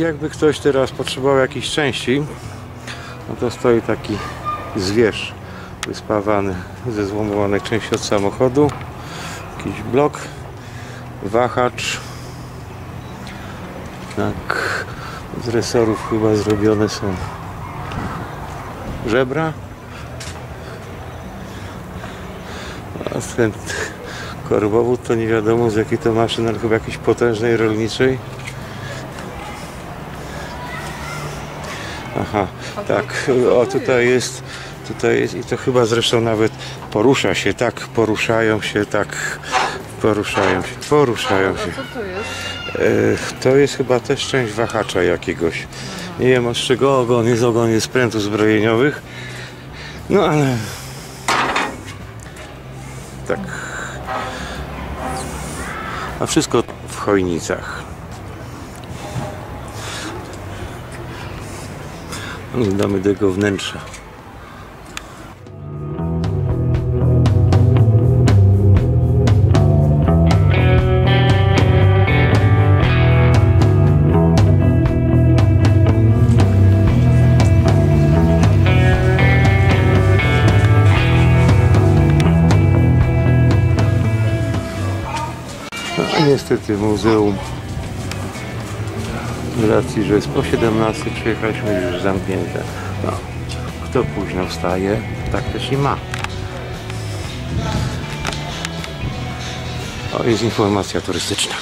jakby ktoś teraz potrzebował jakiejś części, no to stoi taki zwierz wyspawany ze złomowanych części od samochodu. Jakiś blok, wahacz. Tak, z resorów chyba zrobione są żebra. A ten korbowód to nie wiadomo z jakiej to maszyny, ale chyba jakiejś potężnej rolniczej. Aha, tak, o tutaj jest, tutaj jest i to chyba zresztą nawet porusza się, tak, poruszają się, tak, poruszają się, poruszają się. Co to jest? To jest chyba też część wahacza jakiegoś. Nie wiem od czego ogon jest, ogon jest prętów zbrojeniowych. No ale... Tak. A wszystko w chojnicach. Oglądamy do jego wnętrza. No, niestety muzeum z racji, że jest po 17 przyjechaliśmy już zamknięte. No, kto późno wstaje, tak też i ma. O, jest informacja turystyczna.